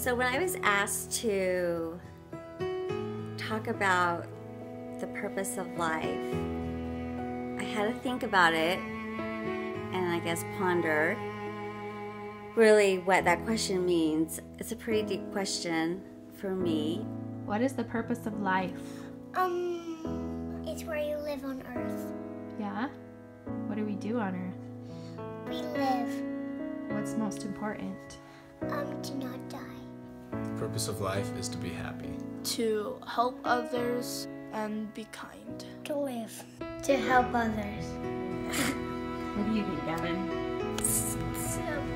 So when I was asked to talk about the purpose of life, I had to think about it and I guess ponder really what that question means. It's a pretty deep question for me. What is the purpose of life? Um, it's where you live on Earth. Yeah? What do we do on Earth? We live, What's most important? um, to not die. The purpose of life is to be happy. to help others and be kind. To live. To help others. What do you think, Gavin? To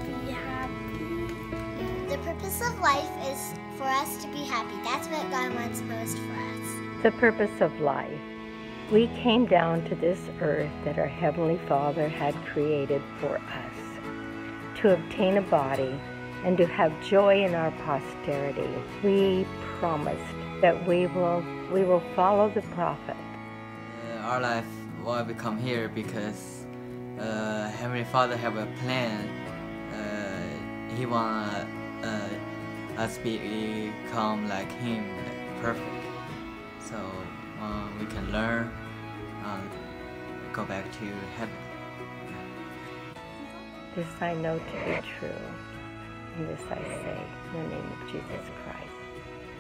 be happy. The purpose of life is for us to be happy. That's what God wants most for us. the purpose of life. We came down to this earth that our Heavenly Father had created for us to obtain a body and to have joy in our posterity. We promised that we will we will follow the prophet. Uh, our life why we come here because uh, Heavenly Father have a plan. Uh, he want uh, us become like Him, like perfect. So uh, we can learn, um, go back to heaven. This I know to be true, and this I say in the name of Jesus Christ.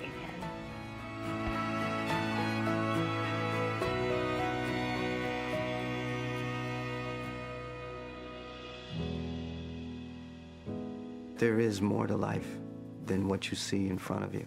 Amen. There is more to life than what you see in front of you.